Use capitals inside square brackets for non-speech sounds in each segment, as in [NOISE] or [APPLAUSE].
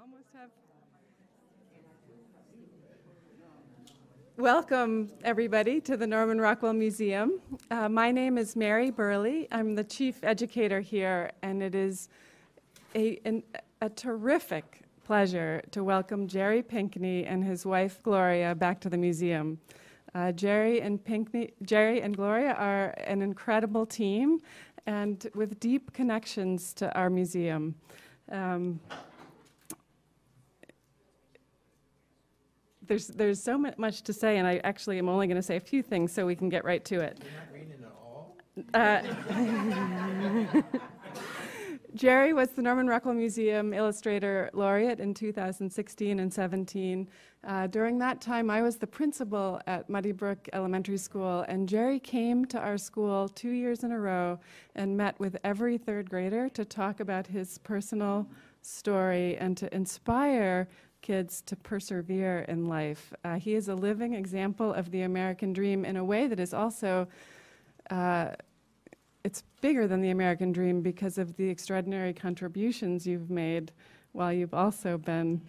almost have. Welcome, everybody, to the Norman Rockwell Museum. Uh, my name is Mary Burley. I'm the chief educator here, and it is a, an, a terrific pleasure to welcome Jerry Pinkney and his wife Gloria back to the museum. Uh, Jerry and Pinkney, Jerry and Gloria are an incredible team, and with deep connections to our museum. Um, there's there's so much to say, and I actually am only going to say a few things so we can get right to it. You're not reading Uh. [LAUGHS] Jerry was the Norman Rockwell Museum Illustrator Laureate in 2016 and 17. Uh, during that time, I was the principal at Muddy Brook Elementary School, and Jerry came to our school two years in a row and met with every third grader to talk about his personal story and to inspire kids to persevere in life. Uh, he is a living example of the American dream in a way that is also uh, it's bigger than the American dream because of the extraordinary contributions you've made while you've also been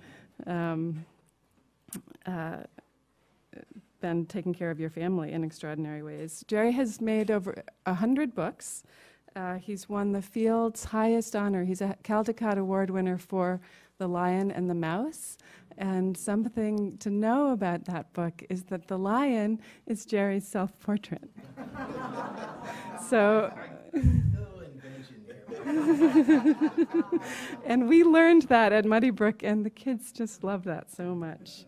um, uh, been taking care of your family in extraordinary ways. Jerry has made over a hundred books. Uh, he's won the field's highest honor. He's a Caldecott Award winner for The Lion and the Mouse. And something to know about that book is that the lion is Jerry's self-portrait. [LAUGHS] so Little invention there. and we learned that at Muddy Brook, and the kids just love that so much.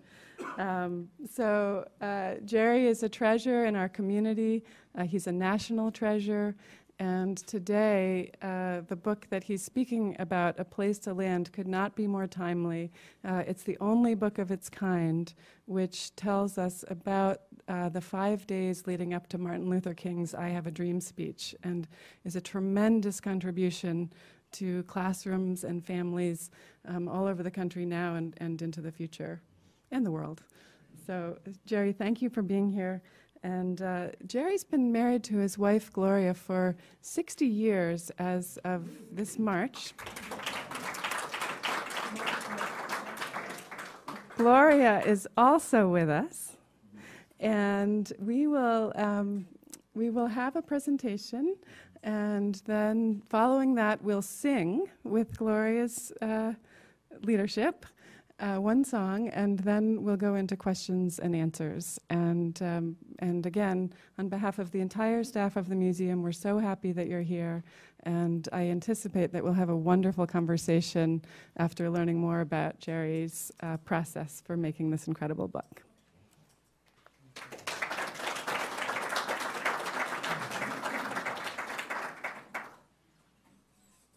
Um, so uh, Jerry is a treasure in our community. Uh, he's a national treasure. And today, uh, the book that he's speaking about, A Place to Land, could not be more timely. Uh, it's the only book of its kind which tells us about uh, the five days leading up to Martin Luther King's I Have a Dream speech and is a tremendous contribution to classrooms and families um, all over the country now and, and into the future and the world. So, Jerry, thank you for being here. And uh, Jerry's been married to his wife, Gloria, for 60 years as of this March. Gloria is also with us, and we will um, we will have a presentation, and then following that, we'll sing with Gloria's uh, leadership uh, one song, and then we'll go into questions and answers. And um, and again, on behalf of the entire staff of the museum, we're so happy that you're here, and I anticipate that we'll have a wonderful conversation after learning more about Jerry's uh, process for making this incredible book.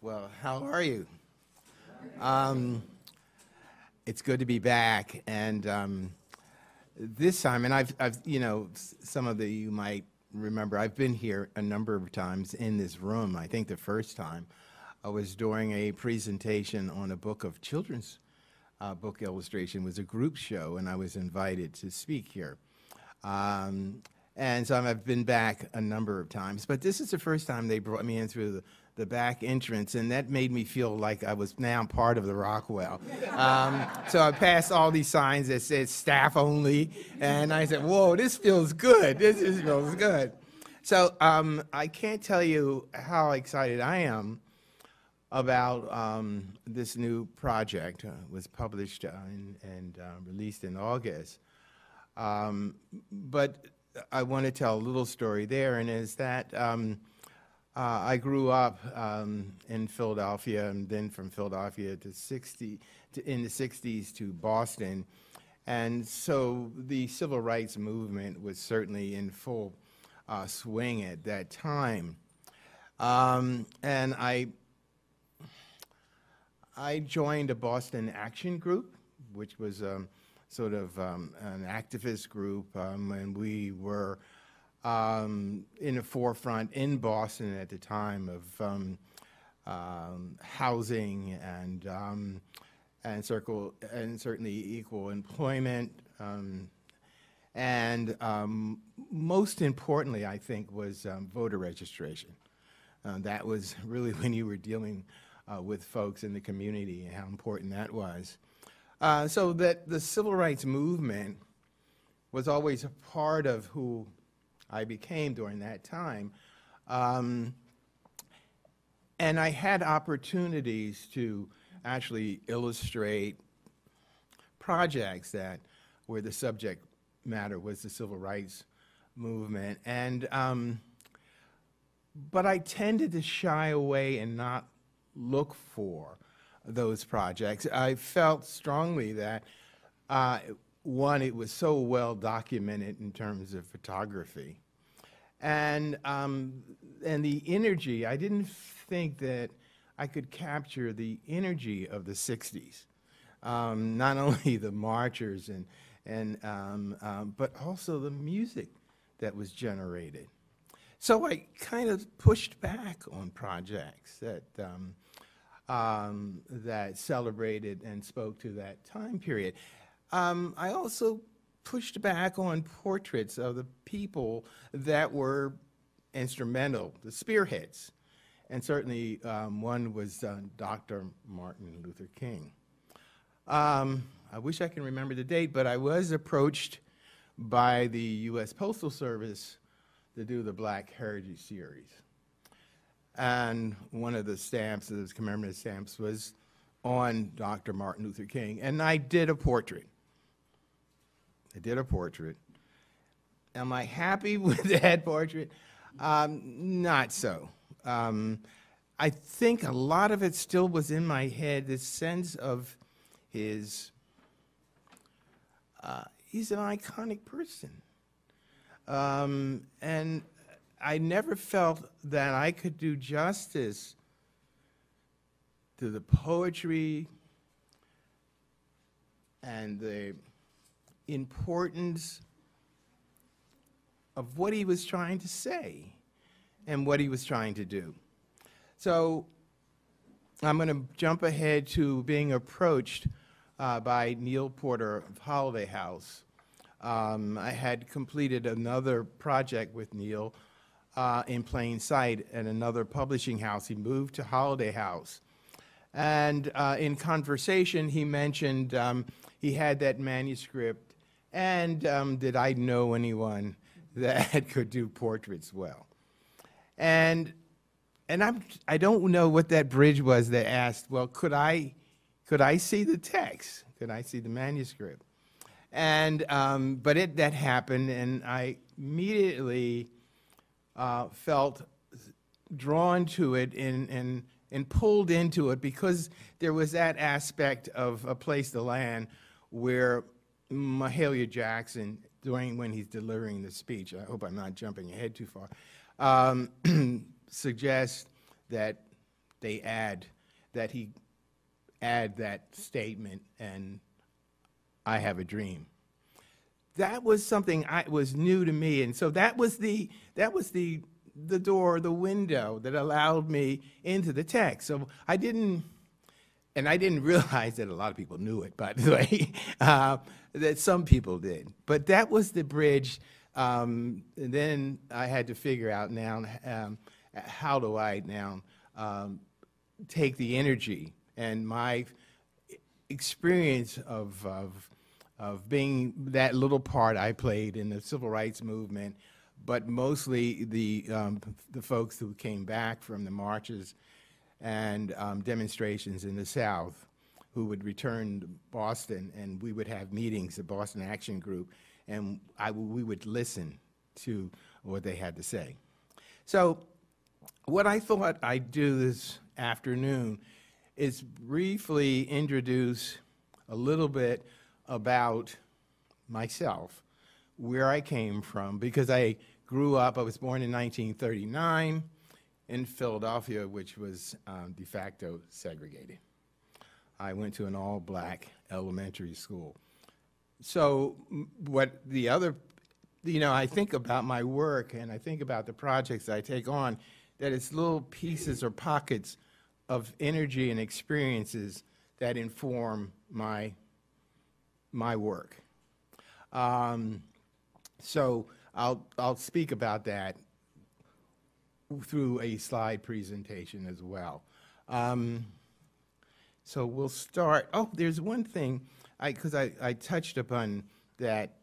Well, how are you? Um, it's good to be back, and um, this time, and I've, I've, you know, some of the you might remember, I've been here a number of times in this room. I think the first time I was during a presentation on a book of children's uh, book illustration. It was a group show, and I was invited to speak here. Um, and so I've been back a number of times, but this is the first time they brought me in through the, the back entrance, and that made me feel like I was now part of the Rockwell. [LAUGHS] Um, so I passed all these signs that said staff only, and I said, whoa, this feels good. This is, feels good. So um, I can't tell you how excited I am about um, this new project. Uh, was published uh, in, and uh, released in August. Um, but I want to tell a little story there, and is that um, uh, I grew up um, in Philadelphia, and then from Philadelphia to 60 to, in the 60s to Boston, and so the civil rights movement was certainly in full uh, swing at that time. Um, and I I joined a Boston Action Group, which was um, sort of um, an activist group, um, and we were um, in the forefront in Boston at the time of um, um, housing and um, and circle and certainly equal employment. And most importantly, I think, was voter registration. Uh, that was [LAUGHS] really when you were dealing uh, with folks in the community and how important that was. Uh, so that the civil rights movement was always a part of who I became during that time. Um, and I had opportunities to actually illustrate projects that where the subject matter was the civil rights movement. And um, but I tended to shy away and not look for those projects. I felt strongly that uh, one, it was so well documented in terms of photography, and um, and the energy. I didn't think that I could capture the energy of the '60s, um, not [LAUGHS] only the marchers and and um, um, but also the music that was generated. So I kind of pushed back on projects that um, um, that celebrated and spoke to that time period. Um, I also pushed back on portraits of the people that were instrumental, the spearheads. And certainly um, one was uh, Dr. Martin Luther King. Um, I wish I can remember the date, but I was approached by the U.S. Postal Service to do the Black Heritage Series. And one of the stamps, those commemorative stamps, was on Dr. Martin Luther King. And I did a portrait. I did a portrait. Am I happy [LAUGHS] with that portrait? Um, not so. Um, I think a lot of it still was in my head, this sense of his, uh, he's an iconic person. Um, and I never felt that I could do justice to the poetry and the importance of what he was trying to say and what he was trying to do. So I'm going to jump ahead to being approached uh, by Neal Porter of Holiday House. Um, I had completed another project with Neil uh, in plain sight at another publishing house. He moved to Holiday House. And uh, in conversation, he mentioned um, he had that manuscript and um, did I know anyone [LAUGHS] that could do portraits well? And and I'm I don't know what that bridge was that asked, well, could I could I see the text? Could I see the manuscript? And um, but it that happened, and I immediately uh, felt drawn to it and, and, and pulled into it because there was that aspect of a place to land where Mahalia Jackson, during when he's delivering the speech, I hope I'm not jumping ahead too far, um, [CLEARS THROAT] suggests that they add, that he add that statement, and I have a dream. That was something I was new to me, and so that was the that was the the door, the window that allowed me into the text. So I didn't and I didn't [LAUGHS] realize that a lot of people knew it, by the way, [LAUGHS] uh, that some people did. But that was the bridge. Um, then I had to figure out now um, how do I now um, take the energy and my experience of, of, of being that little part I played in the civil rights movement, but mostly the, um, the folks who came back from the marches and um, demonstrations in the South who would return to Boston and we would have meetings, the Boston Action Group, and I, we would listen to what they had to say. So what I thought I'd do this afternoon is briefly introduce a little bit about myself, where I came from, because I grew up, I was born in 1939, in Philadelphia, which was um, de facto segregated. I went to an all-black elementary school. So what the other, you know, I think about my work and I think about the projects I take on, that it's little pieces or pockets of energy and experiences that inform my, my work. Um, so I'll, I'll speak about that through a slide presentation as well. Um, So we'll start, oh, there's one thing, I, because I, I touched upon that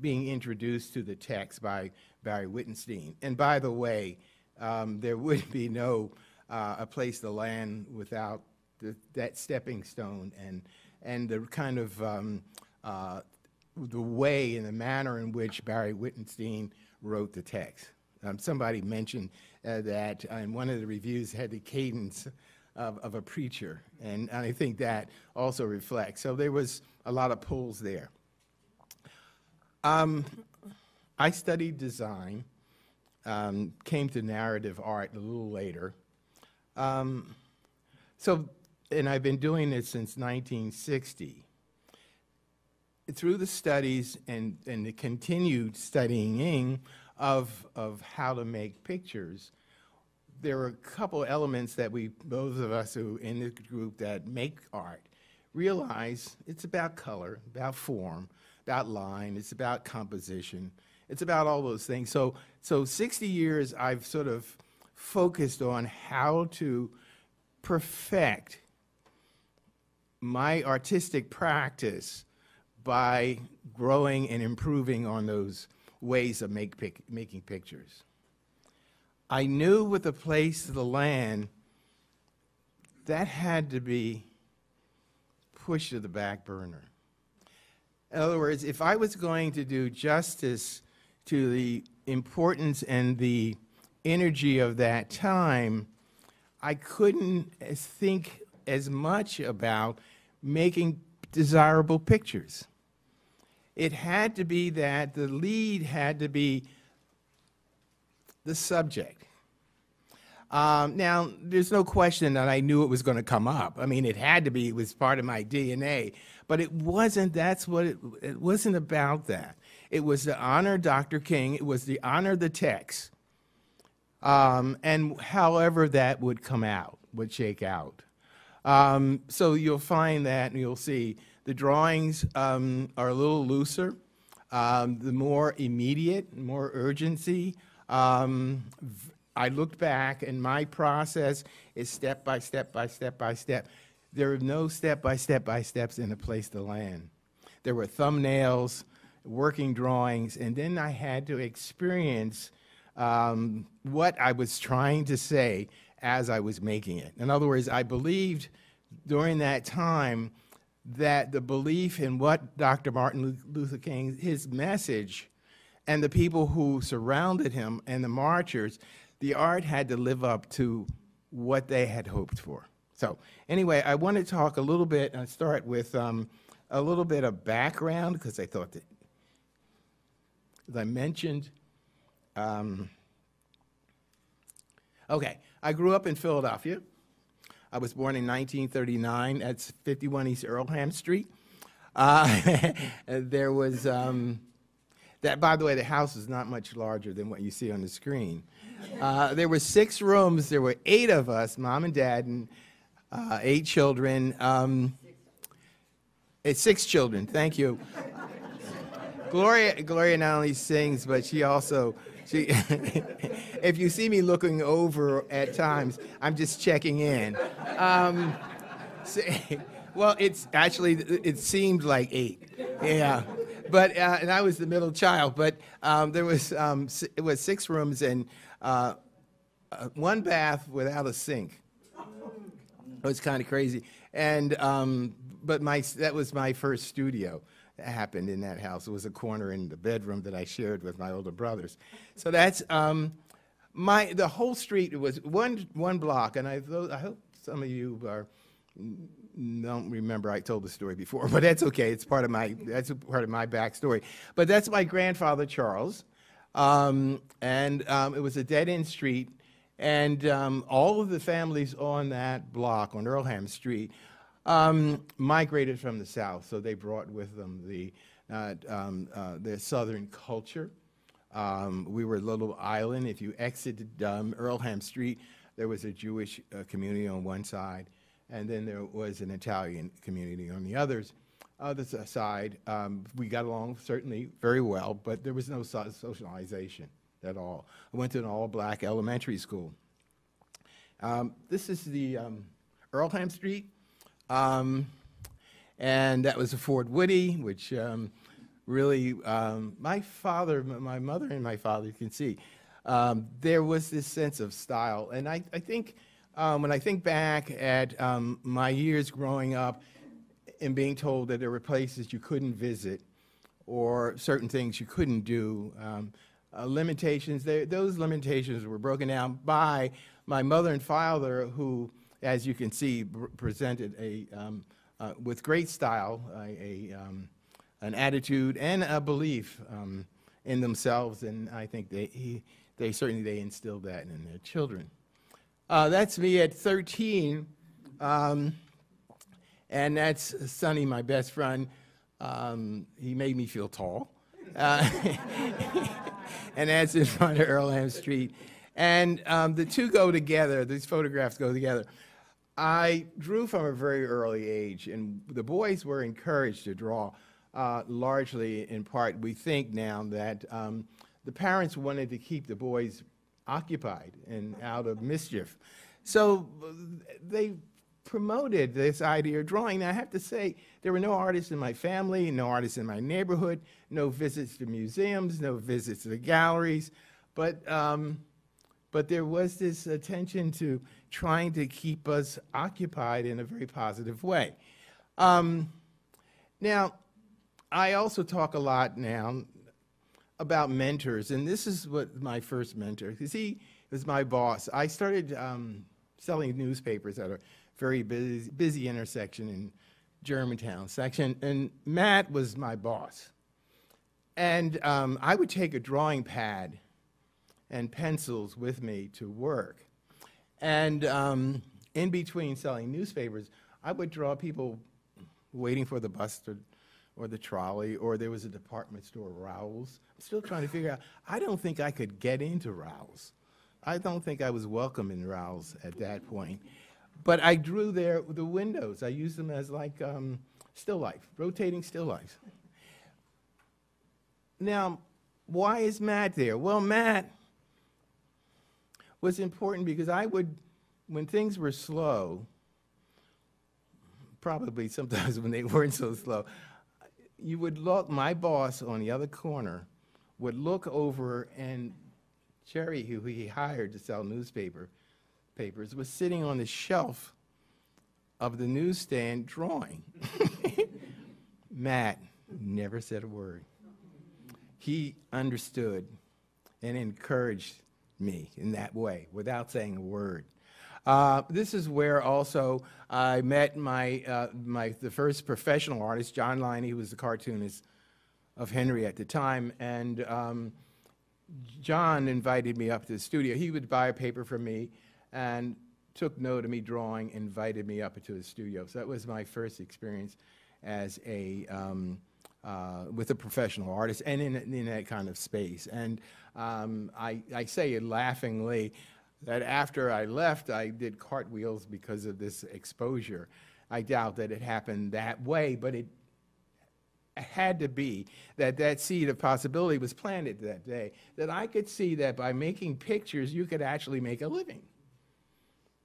being introduced to the text by Barry Wittenstein. And by the way, um, there would be no, uh, a place to land without the, that stepping stone and, and the kind of, um, the way and the manner in which Barry Wittenstein wrote the text. Um, somebody mentioned uh, that uh, in one of the reviews had the cadence of, of a preacher, and, and I think that also reflects. So there was a lot of pulls there. Um, I studied design, um, came to narrative art a little later. Um, so, and I've been doing this since 1960 through the studies and, and the continued studying of, of how to make pictures, there are a couple elements that we, those of us who in the group that make art, realize it's about color, about form, about line, it's about composition, it's about all those things. So, so 60 years I've sort of focused on how to perfect my artistic practice by growing and improving on those ways of make pic making pictures. I knew with the place of the land, that had to be pushed to the back burner. In other words, if I was going to do justice to the importance and the energy of that time, I couldn't think as much about making desirable pictures it had to be that the lead had to be the subject. Um, now, there's no question that I knew it was going to come up. I mean, it had to be, it was part of my DNA. But it wasn't, that's what it, it wasn't about that. It was to honor Dr. King, it was to honor the text. Um, and however that would come out, would shake out. Um, so you'll find that and you'll see the drawings um, are a little looser, um, the more immediate, more urgency. Um, I looked back and my process is step by step by step by step. There are no step by step by steps in a place to land. There were thumbnails, working drawings, and then I had to experience um, what I was trying to say as I was making it. In other words, I believed during that time that the belief in what Dr. Martin Luther King, his message, and the people who surrounded him and the marchers, the art had to live up to what they had hoped for. So anyway, I want to talk a little bit and start with um, a little bit of background because I thought that, as I mentioned, um, okay, I grew up in Philadelphia. I was born in 1939. That's 51 East Earlham Street. Uh, [LAUGHS] there was, um, that, by the way, the house is not much larger than what you see on the screen. Uh, there were six rooms. There were eight of us, mom and dad, and uh, eight children. Um, it's six children. Thank you. Gloria, Gloria not only sings, but she also [LAUGHS] if you see me looking over at times, I'm just checking in. Um, [LAUGHS] well, it's actually, it seemed like eight. Yeah. But, uh, and I was the middle child, but um, there was, um, it was six rooms and uh, uh, one bath without a sink. It was kind of crazy. And, um, but my, that was my first studio happened in that house. It was a corner in the bedroom that I shared with my older brothers. So that's um, my the whole street was one one block, and I, I hope some of you are don't remember I told the story before, [LAUGHS] but that's okay. It's part of my that's part of my backstory. But that's my grandfather Charles, um, and um, it was a dead end street, and um, all of the families on that block on Earlham Street um, migrated from the south, so they brought with them the, uh, um, uh, the southern culture. Um, we were a little island. If you exited um, Earlham Street, there was a Jewish uh, community on one side, and then there was an Italian community on the others. Other side, um, we got along certainly very well, but there was no socialization at all. I went to an all-black elementary school. Um, this is the Earlham Street Um, and that was a Ford Woody, which um, really, um, my father, my mother and my father you can see, um, there was this sense of style. And I, I think um, when I think back at my years growing up and being told that there were places you couldn't visit or certain things you couldn't do, um, uh, limitations, those limitations were broken down by my mother and father, who, as you can see, presented a, um, uh, with great style, a, a, um, an attitude and a belief um, in themselves, and I think they, he, they certainly they instilled that in their children. Uh, that's me at 13, um, and that's Sonny, my best friend. Um, he made me feel tall. Uh, [LAUGHS] and that's in front of Earlham Street. And um, the two go together, these photographs go together. I drew from a very early age, and the boys were encouraged to draw, uh, largely in part, we think now that um, the parents wanted to keep the boys occupied and out of mischief. So they promoted this idea of drawing. Now, I have to say, there were no artists in my family, no artists in my neighborhood, no visits to museums, no visits to the galleries, but, um, but there was this attention to trying to keep us occupied in a very positive way. Um, now, I also talk a lot now about mentors, and this is what my first mentor, because he was my boss. I started um, selling newspapers at a very busy, busy intersection in Germantown section, and Matt was my boss. And um, I would take a drawing pad and pencils with me to work. And um, in between selling newspapers, I would draw people waiting for the bus to, or the trolley, or there was a department store, Rowell's. I'm still trying to figure out, I don't think I could get into Rowell's. I don't think I was welcome in Rowell's at that point. But I drew there the windows. I used them as like um, still life, rotating still life. Now, why is Matt there? Well, Matt was important because I would, when things were slow, probably sometimes [LAUGHS] when they weren't so slow, you would look, my boss on the other corner would look over and Jerry, who he hired to sell newspaper papers, was sitting on the shelf of the newsstand drawing. [LAUGHS] Matt never said a word. He understood and encouraged me in that way without saying a word. Uh, this is where also I met my, uh, my, the first professional artist, John Liney, who was the cartoonist of Henry at the time. And um, John invited me up to the studio. He would buy a paper from me and took note of me drawing, invited me up to the studio. So that was my first experience as a, um, uh, with a professional artist and in, in that kind of space. And um, I, I say it laughingly that after I left, I did cartwheels because of this exposure. I doubt that it happened that way, but it had to be that that seed of possibility was planted that day, that I could see that by making pictures, you could actually make a living.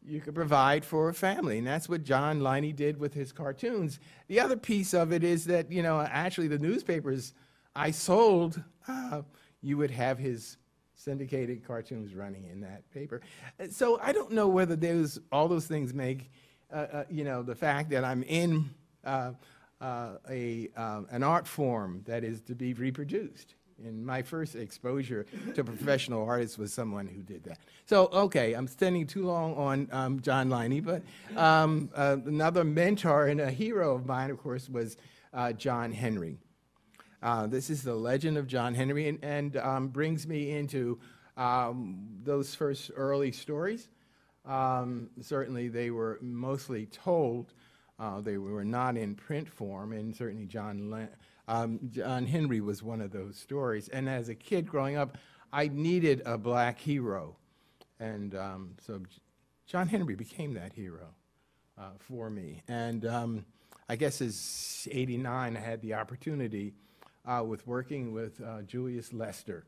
You could provide for a family, and that's what John Liney did with his cartoons. The other piece of it is that, you know, actually the newspapers I sold, uh, you would have his syndicated cartoons running in that paper. Uh, So I don't know whether those, all those things make, uh, uh, you know, the fact that I'm in uh, uh, a, um, an art form that is to be reproduced. And my first exposure to professional artists was someone who did that. So, okay, I'm spending too long on um, John Liney, but um, uh, another mentor and a hero of mine, of course, was uh, John Henry. Uh, this is the legend of John Henry and, and um, brings me into um, those first early stories. Um, certainly, they were mostly told. Uh, they were not in print form, and certainly John, Le- um, John Henry was one of those stories. And as a kid growing up, I needed a black hero, and um, so John Henry became that hero uh, for me. And um, I guess as 89, I had the opportunity uh, with working with uh, Julius Lester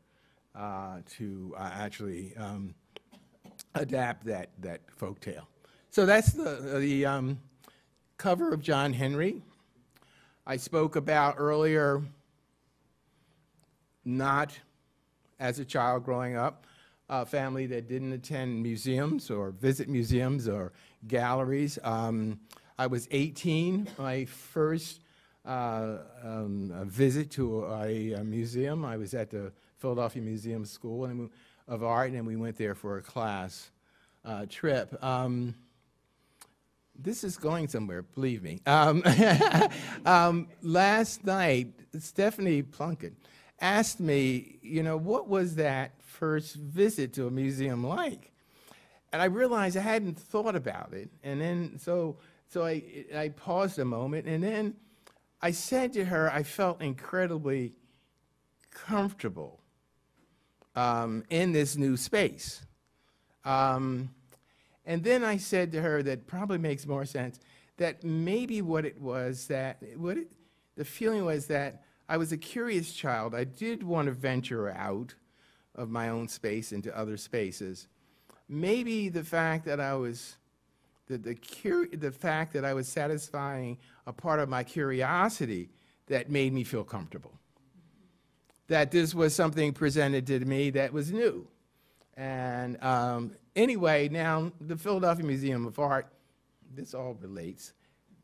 uh, to uh, actually um, adapt that, that folk tale. So that's the, the um, cover of John Henry. I spoke about earlier not as a child growing up, a family that didn't attend museums or visit museums or galleries. Um, I was 18, my first uh, um, visit to a, a museum. I was at the Philadelphia Museum School of Art, and we went there for a class uh, trip. Um, this is going somewhere, believe me. Um, [LAUGHS] um, last night, Stephanie Plunkett asked me, you know, what was that first visit to a museum like? And I realized I hadn't thought about it. And then, so, so I, I paused a moment, and then I said to her, I felt incredibly comfortable um, in this new space. Um, and then I said to her that probably makes more sense that maybe what it was that what it, the feeling was that I was a curious child. I did want to venture out of my own space into other spaces. Maybe the fact that I was the the, curi- the fact that I was satisfying a part of my curiosity that made me feel comfortable. That this was something presented to me that was new. And um, anyway, now the Philadelphia Museum of Art, this all relates.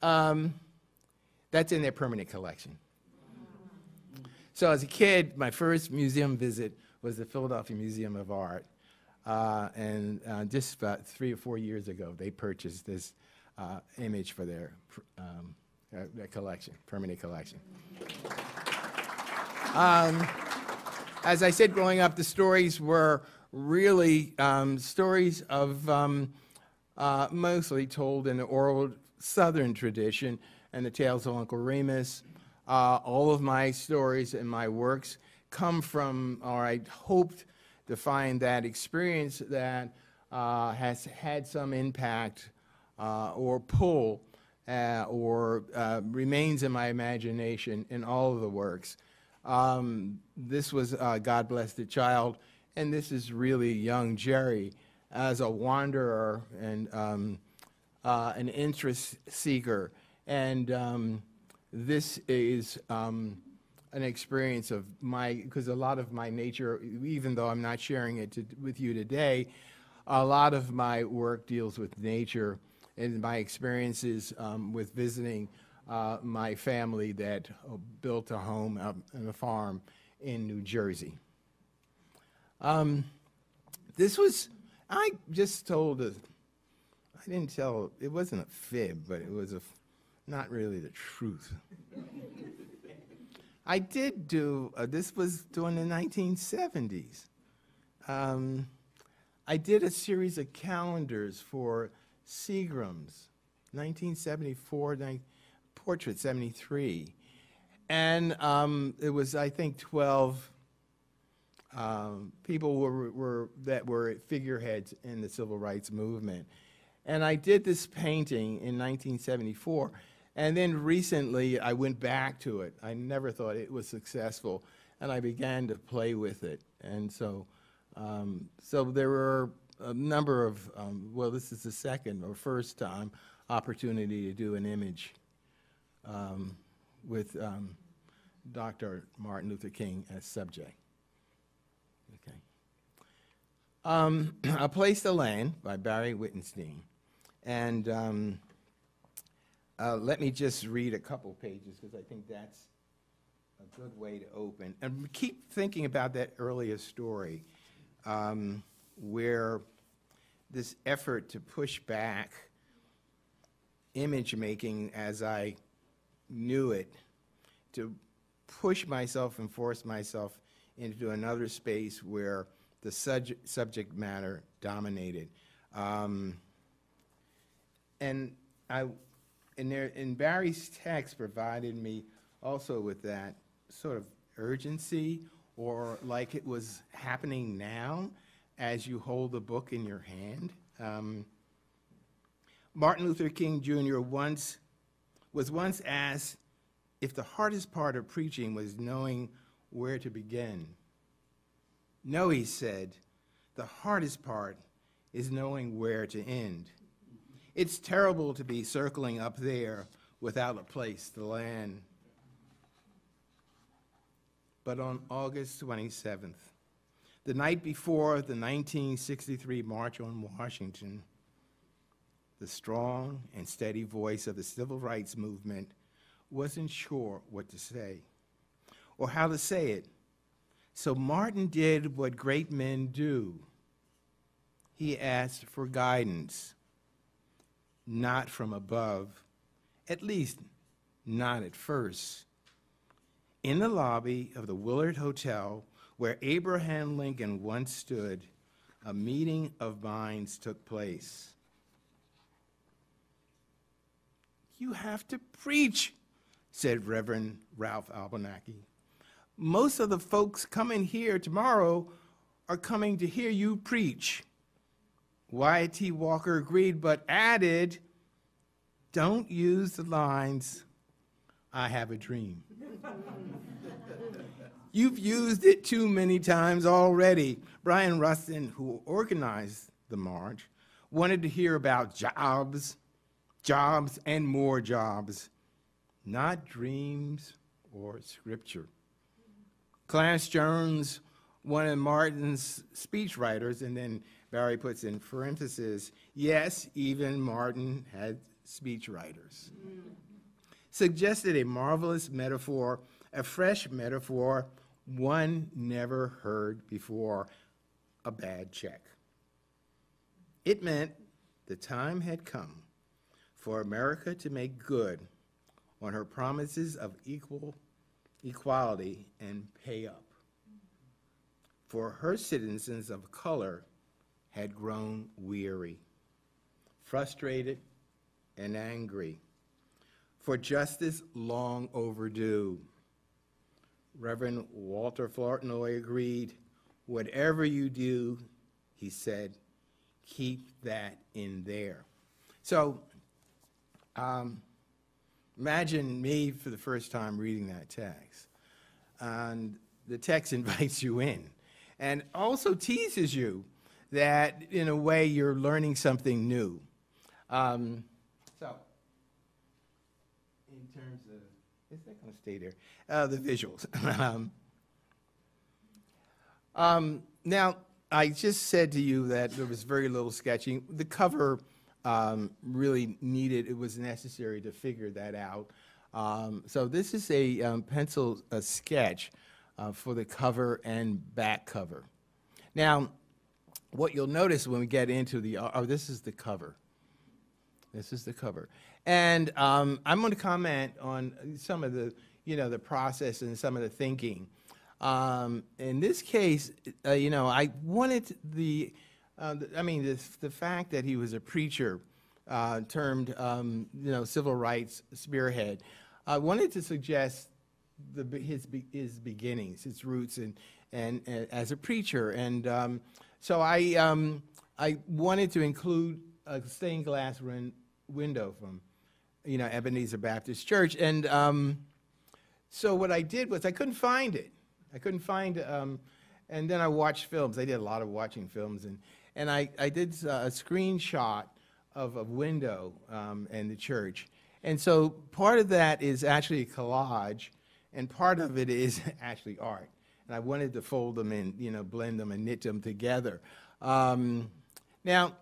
Um, that's in their permanent collection. So as a kid, my first museum visit was the Philadelphia Museum of Art. Uh, and uh, just about three or four years ago, they purchased this uh, image for their, um, their collection, permanent collection. Um, as I said, growing up, the stories were really um, stories of um, uh, mostly told in the oral Southern tradition and the tales of Uncle Remus. Uh, all of my stories and my works come from, or I hoped to find that experience that uh, has had some impact uh, or pull uh, or uh, remains in my imagination in all of the works. Um, this was God Bless the Child, and this is really young Jerry as a wanderer and um, uh, an interest seeker. And um, this is um, an experience of my, because a lot of my nature, even though I'm not sharing it to, with you today, a lot of my work deals with nature and my experiences um, with visiting uh, my family that uh, built a home out on a farm in New Jersey. Um, this was, I just told a, I didn't tell, it wasn't a fib, but it was a, not really the truth. I did do, uh, this was during the 1970s. Um, I did a series of calendars for Seagram's, 1974, ni- Portrait 73. And um, it was, I think, 12 um, people were, were, that were figureheads in the civil rights movement. And I did this painting in 1974. And then recently I went back to it. I never thought it was successful. And I began to play with it. And so, um, so there were a number of, um, well, this is the second or first time opportunity to do an image um, with um, Dr. Martin Luther King as subject. Okay. Um, [CLEARS THROAT] A Place to Land by Barry Wittenstein. And um, uh, let me just read a couple pages because I think that's a good way to open. And keep thinking about that earlier story um, where this effort to push back image making as I knew it, to push myself and force myself into another space where the subject, subject matter dominated. Um, and I, and there, and Barry's text provided me also with that sort of urgency or like it was happening now as you hold the book in your hand. Um, Martin Luther King Jr. once was once asked if the hardest part of preaching was knowing where to begin. No, he said, the hardest part is knowing where to end. It's terrible to be circling up there without a place to land. But on August 27th, the night before the 1963 March on Washington, the strong and steady voice of the civil rights movement wasn't sure what to say or how to say it. So Martin did what great men do. He asked for guidance, not from above, at least not at first. In the lobby of the Willard Hotel, where Abraham Lincoln once stood, a meeting of minds took place. You have to preach, said Reverend Ralph Abernathy. Most of the folks coming here tomorrow are coming to hear you preach. Wyatt T. Walker agreed, but added, don't use the lines, I have a dream. [LAUGHS] You've used it too many times already. Bayard Rustin, who organized the march, wanted to hear about jobs, jobs, and more jobs, not dreams or scripture. Clarence Jones, one of Martin's speechwriters, and then Barry puts in parentheses, yes, even Martin had speechwriters. Suggested a marvelous metaphor, a fresh metaphor, one never heard before a bad check. It meant the time had come for America to make good on her promises of equal equality and pay up. For her citizens of color had grown weary, frustrated, and angry, for justice long overdue. Reverend Walter Fauntroy agreed, whatever you do, he said, keep that in there. So, um, Imagine me for the first time reading that text. And the text [LAUGHS] invites you in and also teases you that, in a way, you're learning something new. Um, so, in terms of, is that going to stay there? Uh, the visuals. [LAUGHS] um, um, now, I just said to you that there was very little sketching. The cover um, really needed, it was necessary to figure that out. Um, so this is a um, pencil a sketch uh, for the cover and back cover. Now, what you'll notice when we get into the, oh, this is the cover. This is the cover. And um, I'm going to comment on some of the, you know, the process and some of the thinking. Um, in this case, uh, you know, I wanted the, uh, I mean, this, the fact that he was a preacher, uh, termed, um, you know, civil rights spearhead, I wanted to suggest the, his, his beginnings, his roots, and, and, and as a preacher. And um, so I, um, I wanted to include a stained glass window from, you know, Ebenezer Baptist Church. And um, so what I did was I couldn't find it. I couldn't find, um, and then I watched films. I did a lot of watching films, and and I, I did a screenshot of a window um, in the church. And so part of that is actually a collage, and part of it is [LAUGHS] actually art. And I wanted to fold them and, you know, blend them and knit them together. Um, now,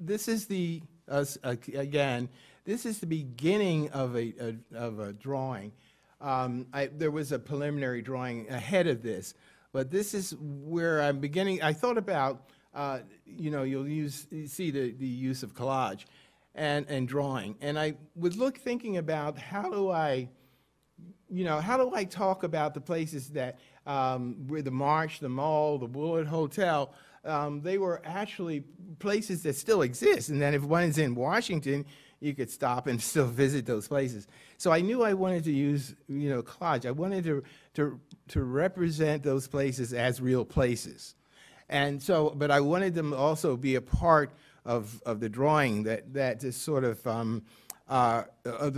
this is the, uh, again, this is the beginning of a, a of a drawing. Um, I, there was a preliminary drawing ahead of this, but this is where I'm beginning. I thought about uh, you know, you'll use, you see the, the use of collage and, and drawing. And I was look thinking about how do I, you know, how do I talk about the places that, um, where the March, the Mall, the Willard Hotel, um, they were actually places that still exist. And then if one is in Washington, you could stop and [LAUGHS] still visit those places. So I knew I wanted to use, you know, collage. I wanted to, to, to represent those places as real places. And so, but I wanted them also be a part of, of the drawing that, that just sort of, um, uh,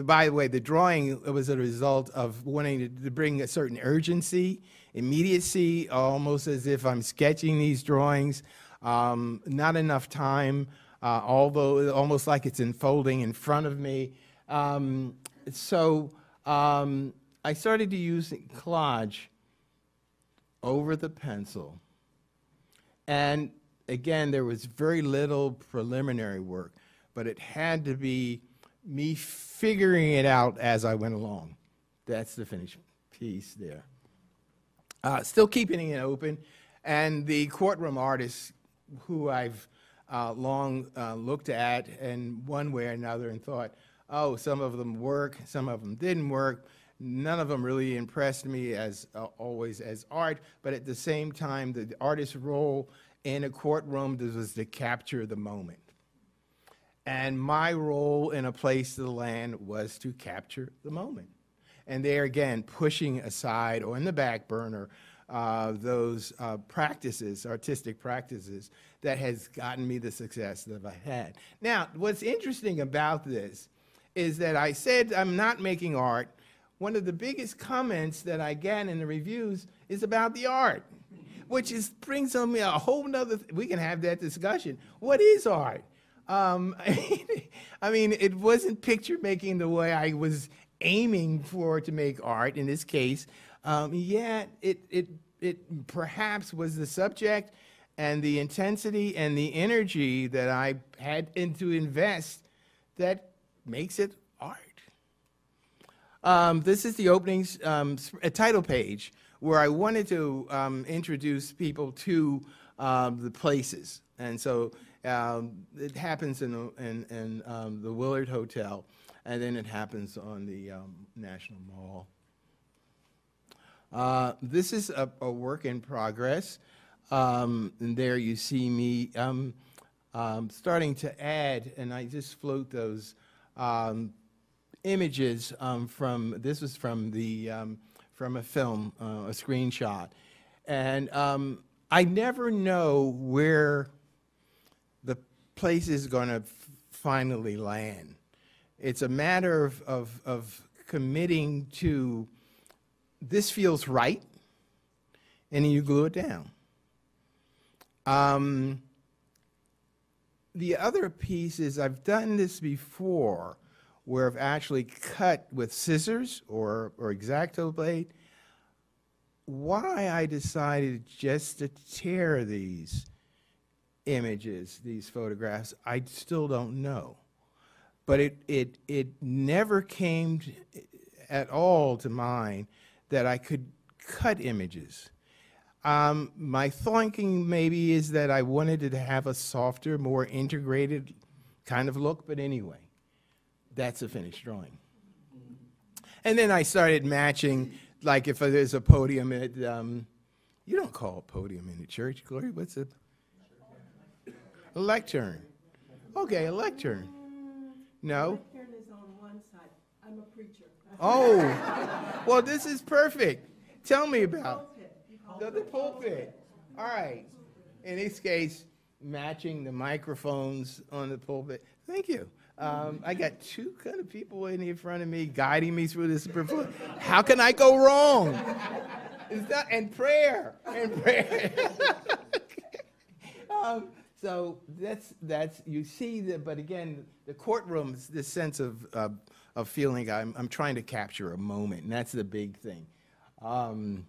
by the way, the drawing was a result of wanting to, to, bring a certain urgency, immediacy, almost as if I'm sketching these drawings. Um, not enough time uh, although almost like it's unfolding in front of me. Um, so um, I started to use collage over the pencil. And again, there was very little preliminary work, but it had to be me figuring it out as I went along. That's the finished piece there. Uh, still keeping it open, and the courtroom artists who I've uh, long uh, looked at in one way or another and thought, oh, some of them work, some of them didn't work. None of them really impressed me as uh, always as art, but at the same time, the artist's role in a courtroom was to capture the moment. And my role in A Place to the Land was to capture the moment. And there again, pushing aside or in the back burner uh, those uh, practices, artistic practices, that has gotten me the success that I've had. Now, what's interesting about this is that I said I'm not making art. One of the biggest comments that I get in the reviews is about the art, which is brings on me a whole nother. we can have that discussion. What is art? Um, [LAUGHS] I mean, it wasn't picture making the way I was aiming for to make art in this case. Um, yet it, it, it perhaps was the subject and the intensity and the energy that I had in to invest that makes it art. Um, this is the opening um, title page where I wanted to um, introduce people to um, the places. And so um, it happens in, the, in, in um, the Willard Hotel, and then it happens on the um, National Mall. Uh, this is a, a, work in progress. Um, and there you see me um, um, starting to add, and I just float those images from, this was from the, from a film, uh, a screenshot. And I never know where the place is going to finally land. It's a matter of, of, of committing to this feels right, and then you glue it down. Um, the other piece is I've done this before where I've actually cut with scissors or, or X-Acto blade. Why I decided just to tear these images, these photographs, I still don't know. But it, it, it never came to, at all to mind that I could cut images. Um, my thinking maybe is that I wanted to have a softer, more integrated kind of look, but anyway, that's a finished drawing. And then I started matching, like if there's a podium at, um, you don't call a podium in a church, Glory, what's a a lectern. Okay, a lectern. No? Lectern is on one side. I'm a preacher. Oh, [LAUGHS] well, this is perfect. Tell me about the, the pulpit. All right. In this case, matching the microphones on the pulpit. Thank you. Um, I got two kind of people in here in front of me guiding me through this. How can I go wrong? Is that and prayer and prayer. [LAUGHS] um, so that's, that's, you see that, but again, the courtroom is this sense of, uh, of feeling I'm, I'm trying to capture a moment, and that's the big thing. Um,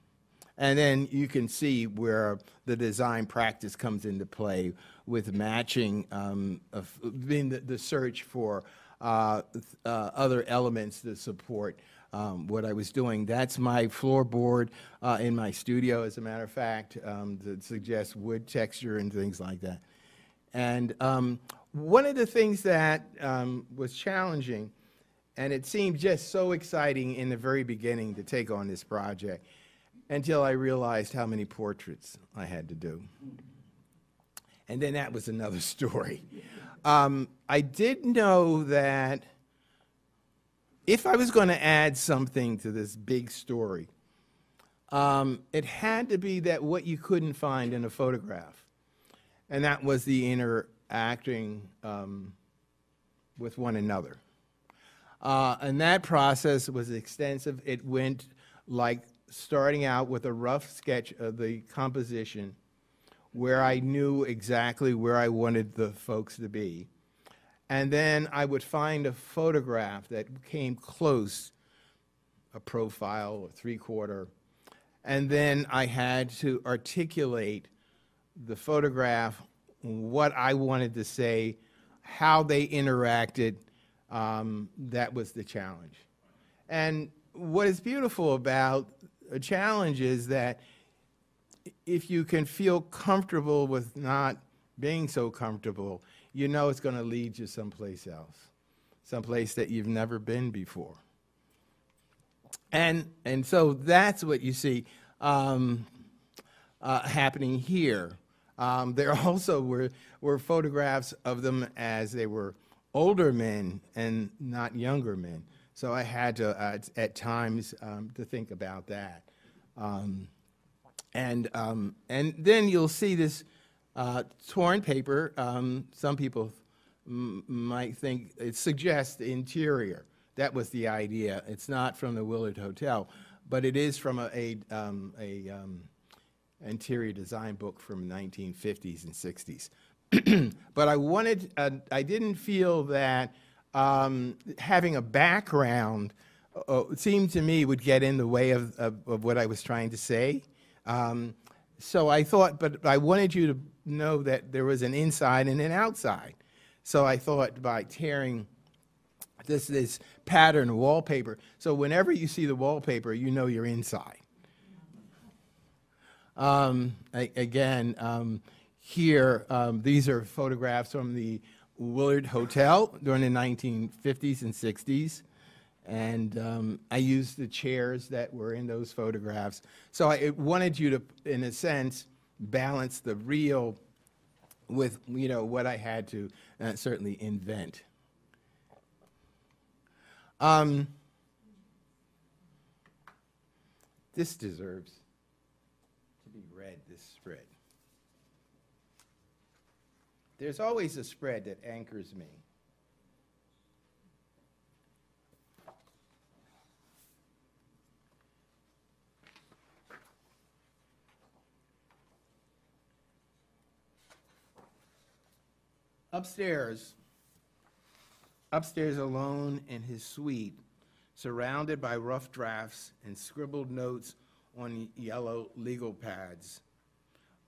and then you can see where the design practice comes into play with matching, um, of being the, the search for uh, uh, other elements to support um, what I was doing. That's my floorboard uh, in my studio, as a matter of fact, um, that suggests wood texture and things like that. And um, one of the things that um, was challenging, and it seemed just so exciting in the very beginning to take on this project, until I realized how many portraits I had to do. And then that was another [LAUGHS] story. Um, I did know that if I was going to add something to this big story, um, it had to be that what you couldn't find in a photograph and that was the interacting um, with one another. Uh, and that process was extensive. It went like starting out with a rough sketch of the composition, where I knew exactly where I wanted the folks to be. And then I would find a photograph that came close, a profile, a three quarter. And then I had to articulate the photograph, what I wanted to say, how they interacted. Um, that was the challenge. And what is beautiful about a challenge is that if you can feel comfortable with not being so comfortable, you know it's going to lead you someplace else, someplace that you've never been before. And, and so that's what you see um, uh, happening here. Um, there [LAUGHS] also were, were photographs of them as they were older men and not younger men. So I had to, uh, at times, um, to think about that. Um, and, um, and then you'll see this uh, torn paper. Um, some people might think it suggests the interior. That was the idea. It's not from the Willard Hotel, but it is from a, a, um, a um, interior design book from 1950s and 60s. [CLEARS THROAT] but I wanted, uh, I didn't feel that um, having a background uh, seemed to me would get in the way of, of, of what I was trying to say. Um, so I thought, but I wanted you to know that there was an inside and an outside. So I thought by tearing this, this pattern wallpaper, so whenever you see the wallpaper, you know you're inside. Um, I, again, um, here, um, these are photographs from the Willard Hotel during the 1950s and 60s. And um, I used the chairs that were in those photographs. So I wanted you to, in a sense, balance the real with, you know, what I had to uh, certainly invent. Um, this deserves to be read, this spread. There's always a spread that anchors me. Upstairs, upstairs alone in his suite, surrounded by rough drafts and scribbled notes on yellow legal pads,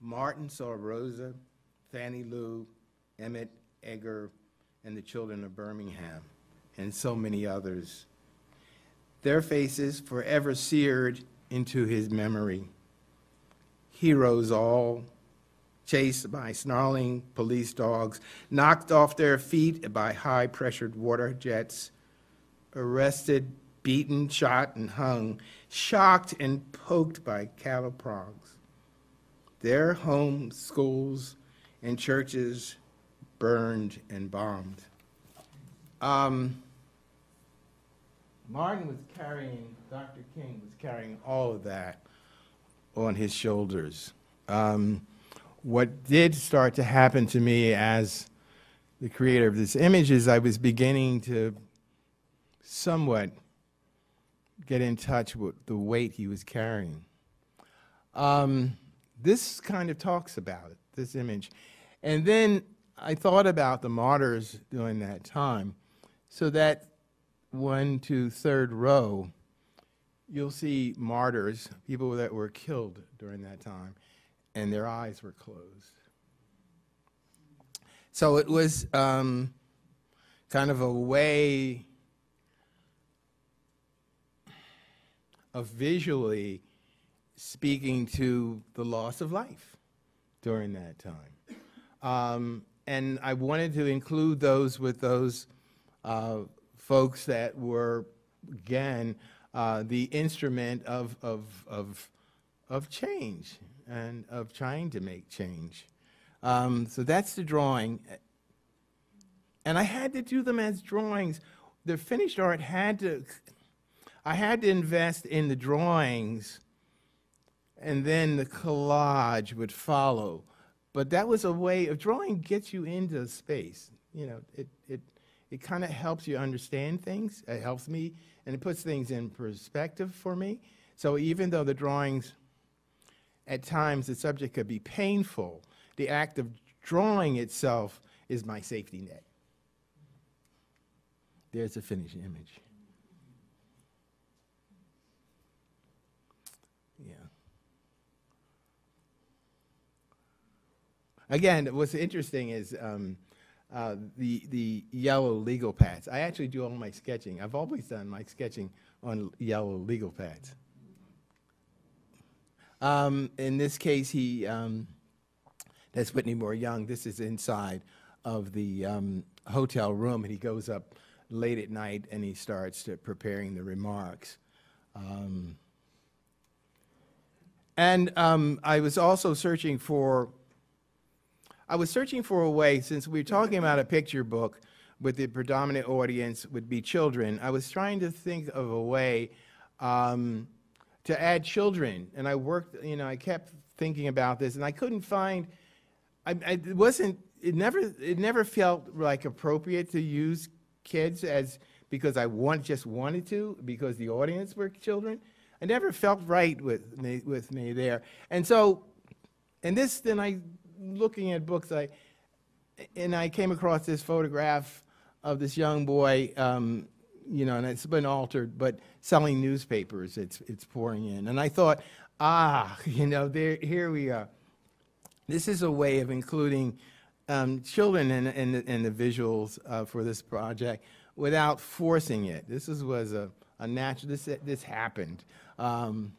Martin saw Rosa, Fannie Lou, Emmett Medgar, and the children of Birmingham, and so many others. Their faces forever seared into his memory. Heroes all, chased by snarling police dogs, knocked off their feet by high pressured water jets, arrested, beaten, shot, and hung, shocked and poked by cattle prods. Their homes, schools, and churches burned and bombed. Um, Martin was carrying, Dr. King was carrying all of that on his shoulders. Um, what did start to happen to me as the creator of this image is I was beginning to somewhat get in touch with the weight he was carrying. Um, this kind of talks about it, this image. And then I thought about the martyrs during that time, so that one to third row, you'll see martyrs, people that were killed during that time, and their eyes were closed. So it was um, kind of a way of visually speaking to the loss of life during that time. Um, and I wanted to include those with those uh, folks that were, again, uh, the instrument of, of, of, of change and of trying to make change. Um, so that's the drawing. And I had to do them as drawings. The finished art had to, I had to invest in the drawings and then the collage would follow. But that was a way of drawing gets you into space. You know, it, it, it kind of helps you understand things. It helps me, and it puts things in perspective for me. So even though the drawings, at times the subject could be painful, the act of drawing itself is my safety net. There's a finished image. Yeah. Again, what's interesting is um, uh, the the yellow legal pads. I actually do all my sketching. I've always done my sketching on yellow legal pads. Um, in this case, he um, that's Whitney Moore Young. This is inside of the um, hotel room, and he goes up late at night and he starts to preparing the remarks. Um, and um, I was also searching for, I was searching for a way, since we are talking about a picture book with the predominant audience would be children, I was trying to think of a way um, to add children. And I worked, you know, I kept thinking about this and I couldn't find, I, I it wasn't, it never, it never felt like appropriate to use kids as, because I want, just wanted to, because the audience were children. I never felt right with me, with me there. And so, and this, then I, looking at books, I, and I came across this photograph of this young boy, um, you know, and it's been altered, but selling newspapers, it's, it's pouring in. And I thought, ah, [LAUGHS] you know, there, here we are. This is a way of including um, children in, in, the, in the visuals uh, for this project without forcing it. This is, was a, a natural, this, this happened. Um,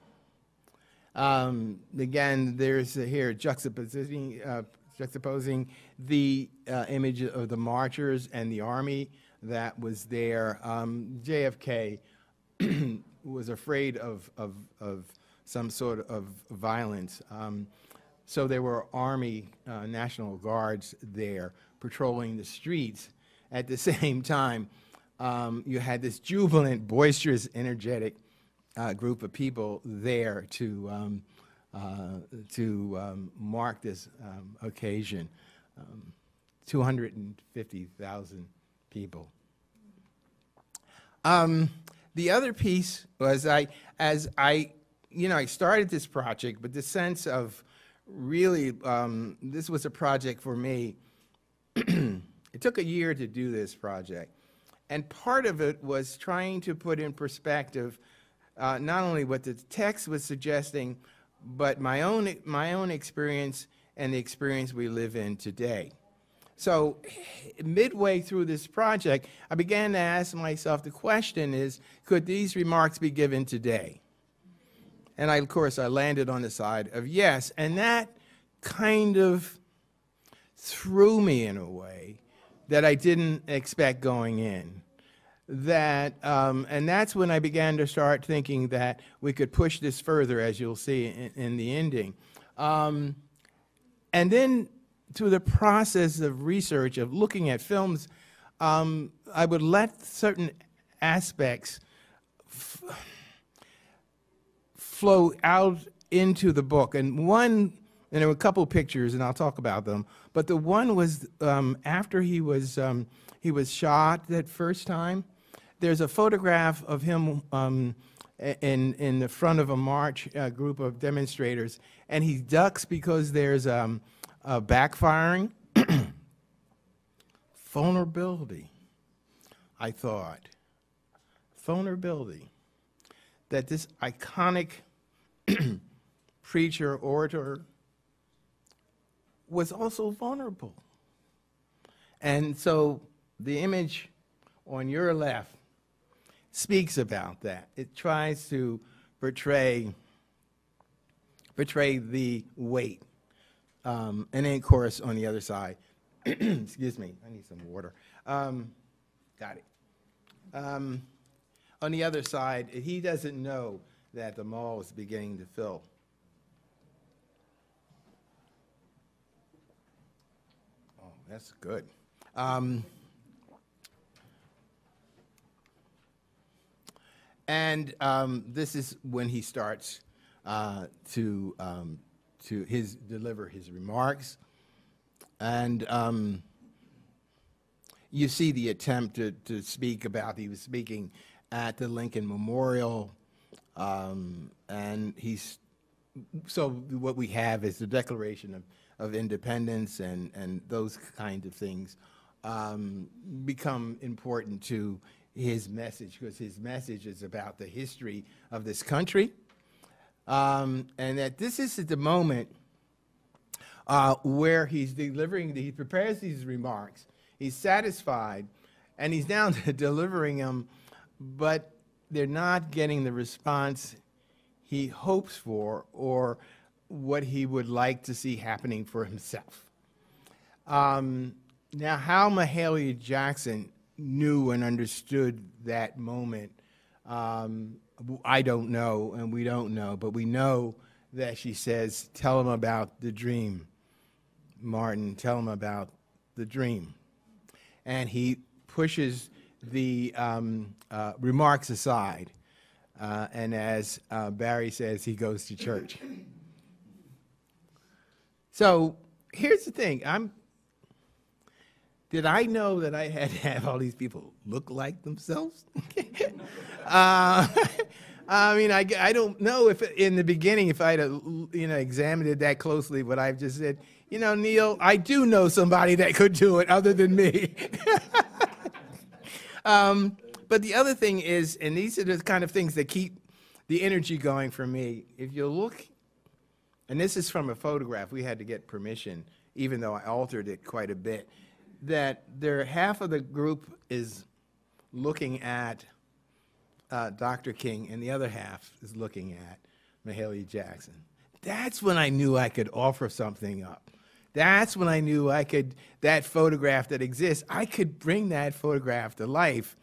um, again, there's here juxtaposing, uh, juxtaposing the uh, image of the marchers and the army that was there. Um, JFK [CLEARS THROAT] was afraid of, of, of, some sort of violence. Um, so there were Army uh, National Guards there patrolling the streets. At the [LAUGHS] same time, um, you had this jubilant, boisterous, energetic uh, group of people there to, um, uh, to um, mark this um, occasion. Um, 250,000 people. Um, the other piece was I, as I, you know, I started this project, but the sense of really, um, this was a project for me. [CLEARS THROAT] it took a year to do this project. And part of it was trying to put in perspective uh, not only what the text was suggesting, but my own, my own experience and the experience we live in today. So midway through this project, I began to ask myself the question is, could these remarks be given today? And I, of course, I landed on the side of yes. And that kind of threw me in a way that I didn't expect going in. That, um, and that's when I began to start thinking that we could push this further, as you'll see in, in the ending. Um, and then through the process of research, of looking at films, um, I would let certain aspects flow out into the book. And one, and there were a couple pictures, and I'll talk about them. But the one was um, after he was um, he was shot that first time. There's a photograph of him um, in in the front of a march uh, group of demonstrators, and he ducks because there's a backfiring. [CLEARS THROAT] Vulnerability, I thought. Vulnerability. That this iconic [CLEARS THROAT] preacher, orator, was also vulnerable. And so the image on your left speaks about that. It tries to portray, portray the weight. Um, and then, course, on the other side, [CLEARS THROAT] excuse me, I need some water. Um, got it. Um, on the other side, he doesn't know that the mall is beginning to fill. Oh, that's good. Um, and um, this is when he starts uh, to um, to his deliver his remarks, and um, you see the attempt to, to speak about. He was speaking at the Lincoln Memorial um, and he's, so what we have is the Declaration of, of independence and, and those kind of things um, become important to his message because his message is about the history of this country. Um, and that this is at the moment uh, where he's delivering, he prepares these remarks, he's satisfied, and he's now [LAUGHS] delivering them, but they're not getting the response he hopes for or what he would like to see happening for himself. Um, now, how Mahalia Jackson knew and understood that moment, um, I don't know, and we don't know, but we know that she says, Tell him about the dream. Martin, tell him about the dream. And he pushes the um, uh, remarks aside. Uh, and as uh, Barry says, he goes to church. So here's the thing. I'm. Did I know that I had to have all these people look like themselves? [LAUGHS] uh, [LAUGHS] I mean, I, I don't know if in the beginning if I'd you know examined it that closely, but I've just said, you know, Neal, I do know somebody that could do it other than me. [LAUGHS] um, but the other thing is, and these are the kind of things that keep the energy going for me. If you look, and this is from a photograph, we had to get permission, even though I altered it quite a bit, that there half of the group is looking at uh, Dr. King, and the other half is looking at Mahalia Jackson. That's when I knew I could offer something up. That's when I knew I could, that photograph that exists, I could bring that photograph to life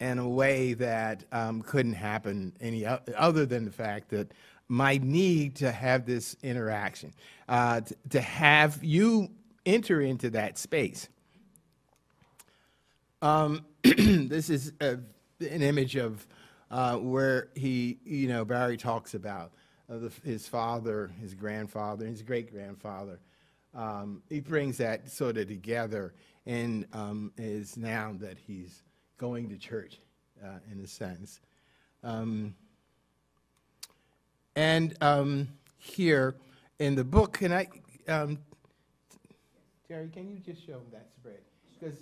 in a way that um, couldn't happen any other than the fact that my need to have this interaction, uh, to, to have you enter into that space. Um, [CLEARS THROAT] this is a, an image of uh, where he, you know, Barry talks about uh, the, his father, his grandfather, his great grandfather. Um, he brings that sort of together and um, is now that he's going to church uh, in a sense. Um, and um, here in the book, can I, um, Terry, can you just show that spread? Because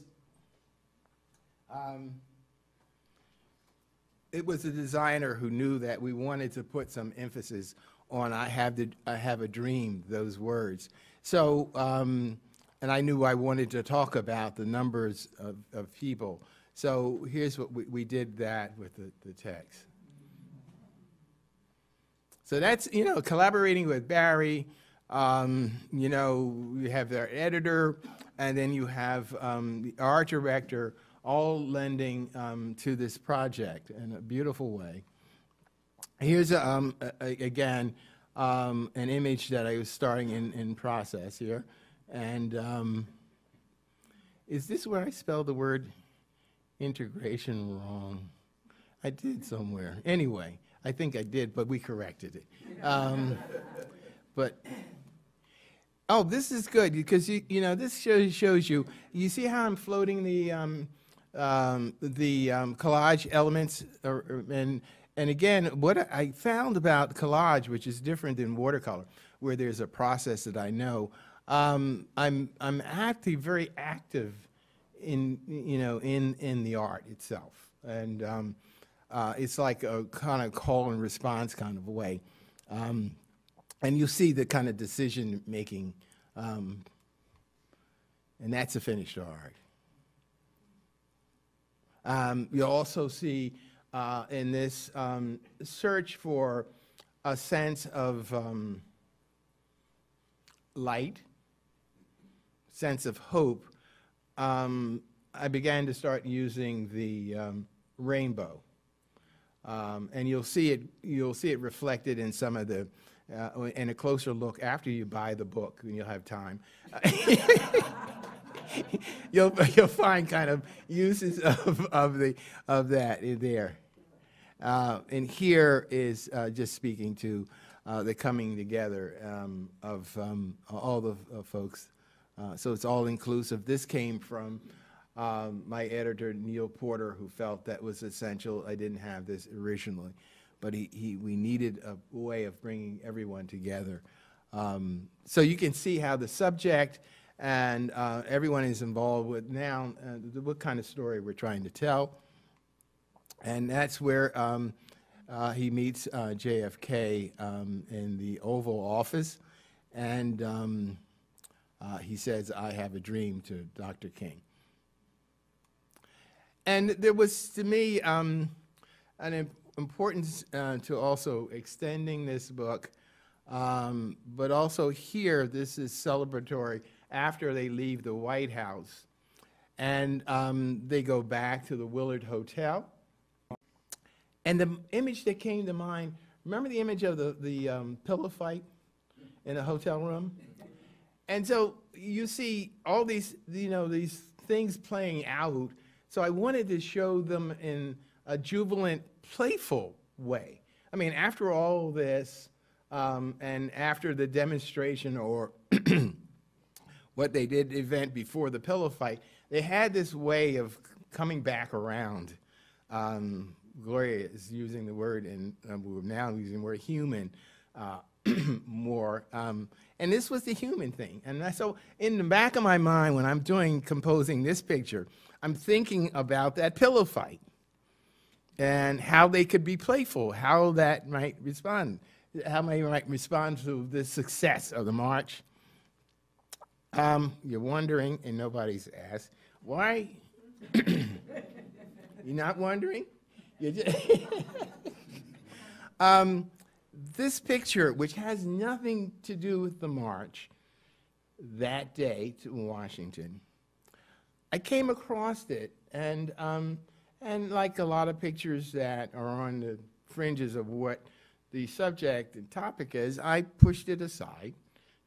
um, it was a designer who knew that we wanted to put some emphasis on I have, the, I have a dream, those words. So, um, and I knew I wanted to talk about the numbers of, of people. So here's what we, we did that with the, the text. So that's, you know, collaborating with Barry. Um, you know, you have their editor, and then you have um, the art director, all lending um, to this project in a beautiful way. Here's, um, a, a, again, um, an image that I was starting in, in process here. And um, is this where I spelled the word integration wrong? I did somewhere. Anyway, I think I did, but we corrected it. Um, but oh, this is good because you you know this shows shows you. You see how I'm floating the um, um, the um, collage elements, or, or, and and again, what I found about collage, which is different than watercolor, where there's a process that I know, um, I'm I'm actually very active in you know in in the art itself, and um, uh, it's like a kind of call and response kind of way, um, and you see the kind of decision making, um, and that's a finished art. Um, you also see uh, in this um, search for a sense of um, light, sense of hope, um, I began to start using the um, rainbow. Um, and you'll see it, you'll see it reflected in some of the, uh, in a closer look after you buy the book, and you'll have time. [LAUGHS] [LAUGHS] you'll, you'll find kind of uses [LAUGHS] of, of, the, of that in there. Uh, and here is uh, just speaking to uh, the coming together um, of um, all the folks. Uh, so it's all inclusive. This came from um, my editor, Neal Porter, who felt that was essential. I didn't have this originally, but he, he, we needed a way of bringing everyone together. Um, so you can see how the subject and uh, everyone is involved with now uh, what kind of story we're trying to tell. And that's where um, uh, he meets uh, JFK um, in the Oval Office. And um, uh, he says, I have a dream to Dr. King. And there was, to me, um, an im- importance uh, to also extending this book, um, but also here, this is celebratory after they leave the White House. And um, they go back to the Willard Hotel. And the image that came to mind, remember the image of the, the um, pillow fight in a hotel room? And so you see all these, you know, these things playing out. So I wanted to show them in a jubilant, playful way. I mean, after all this, um, and after the demonstration or [CLEARS THROAT] what they did event before the pillow fight, they had this way of coming back around. Um, Gloria is using the word, and uh, we're now using the word human uh, [CLEARS THROAT] more. Um, and this was the human thing. And so, in the back of my mind, when I'm doing composing this picture, I'm thinking about that pillow fight and how they could be playful, how that might respond, how they might respond to the success of the march. Um, you're wondering, and nobody's asked, why? [COUGHS] you're not wondering? You're just [LAUGHS] um, this picture, which has nothing to do with the march that day to Washington, I came across it, and um, and like a lot of pictures that are on the fringes of what the subject and topic is, I pushed it aside,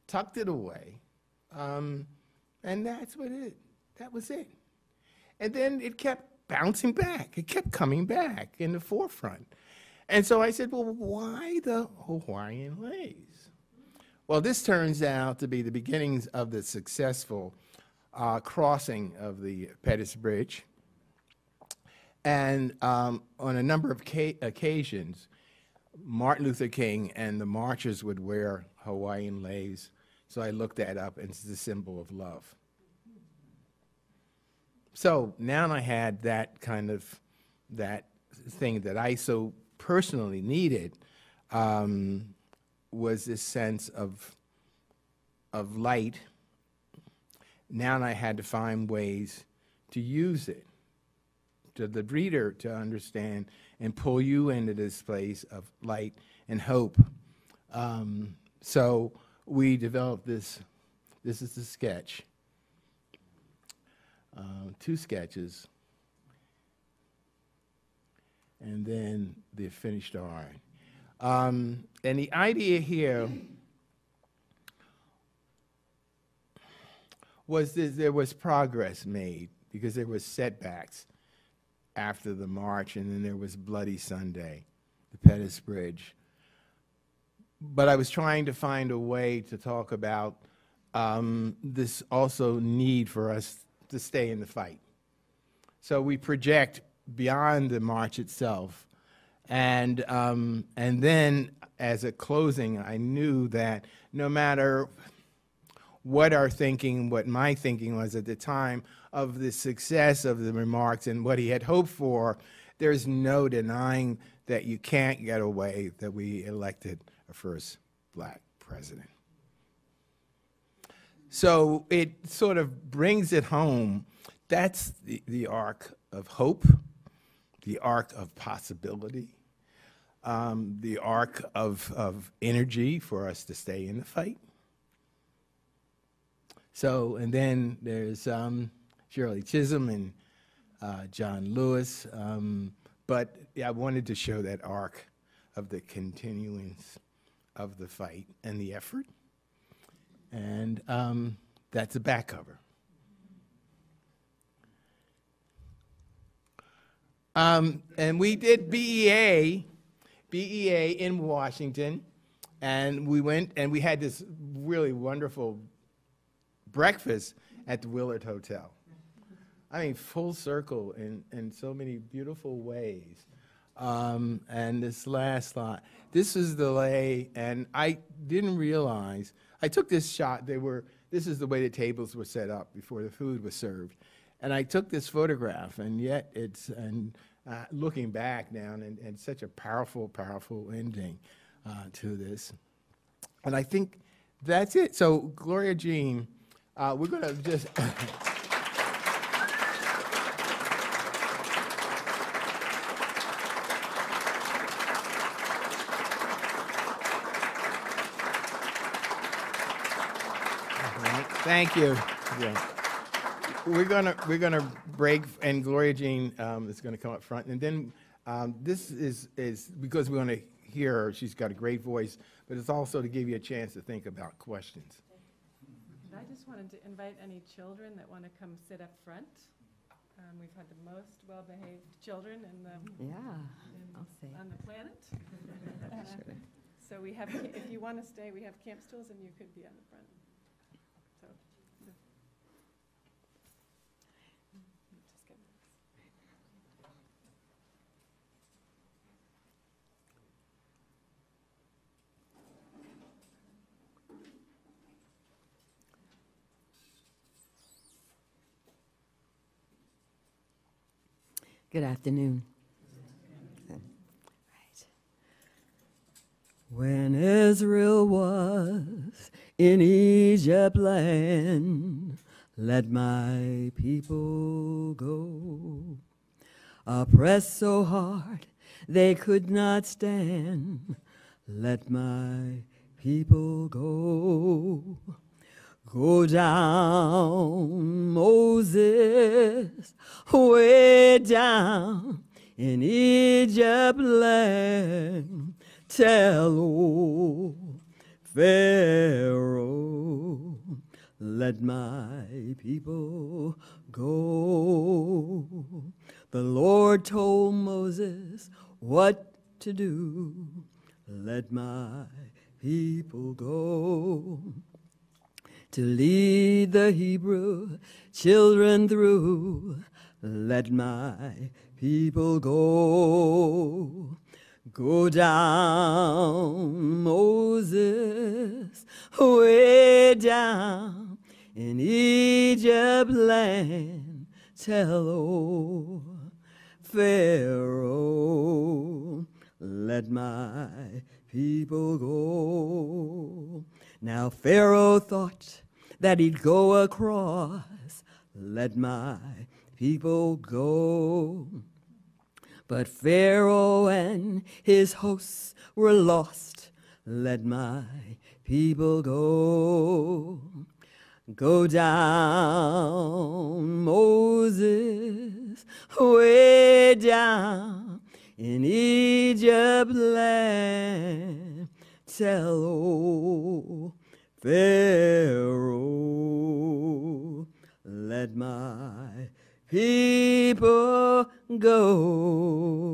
tucked it away, um, and that's what it. That was it. And then it kept bouncing back. It kept coming back in the forefront. And so I said, well, why the Hawaiian leis? Well, this turns out to be the beginnings of the successful uh, crossing of the Pettus Bridge. And um, on a number of ca- occasions, Martin Luther King and the marchers would wear Hawaiian leis. So I looked that up, and it's the symbol of love. So now I had that kind of that thing that I so personally needed um, was this sense of of light. Now I had to find ways to use it to the reader to understand and pull you into this place of light and hope. Um, so we developed this. This is the sketch. Uh, two sketches, and then the finished art. Um, and the idea here was that there was progress made because there was setbacks after the march, and then there was Bloody Sunday, the Pettus Bridge. But I was trying to find a way to talk about um, this also need for us to stay in the fight. So we project beyond the march itself. And, um, and then, as a closing, I knew that no matter what our thinking, what my thinking was at the time of the success of the remarks and what he had hoped for, there's no denying that you can't get away that we elected first black president. So it sort of brings it home. That's the, the arc of hope, the arc of possibility, um, the arc of, of energy for us to stay in the fight. So, and then there's um, Shirley Chisholm and uh, John Lewis. Um, but I wanted to show that arc of the continuance of the fight and the effort. And um, that's the back cover. Um, and we did BEA, BEA in Washington, and we went and we had this really wonderful breakfast at the Willard Hotel. I mean, full circle in, in so many beautiful ways. Um, and this last lot, this is the lei, and I didn't realize, I took this shot, they were, this is the way the tables were set up before the food was served. And I took this photograph, and yet it's, and uh, looking back now, and, and such a powerful, powerful ending uh, to this. And I think that's it. So, Gloria Jean, uh, we're going to just. [LAUGHS] Thank you. Yeah. We're gonna we're gonna break, and Gloria Jean um, is gonna come up front, and then um, this is is because we want to hear her. She's got a great voice, but it's also to give you a chance to think about questions. I just wanted to invite any children that want to come sit up front. Um, we've had the most well-behaved children in the Yeah, in- I'll see. on the planet. [LAUGHS] So we have, if you want to stay, we have camp stools and you could be on the front. So. so- Just get this. Good afternoon. Right. When Israel was in Egypt land, let my people go. Oppressed so hard they could not stand, let my people go. Go down, Moses, way down in Egypt land. Tell old Pharaoh, let my people go. The Lord told Moses what to do. Let my people go to lead the Hebrew children through. Let my people go. Go down, Moses, way down in Egypt land. Tell old Pharaoh, let my people go. Now Pharaoh thought that he'd go across. Let my people go. But Pharaoh and his hosts were lost. Let my people go. Go down, Moses, way down in Egypt land. Tell old Pharaoh, let my people go.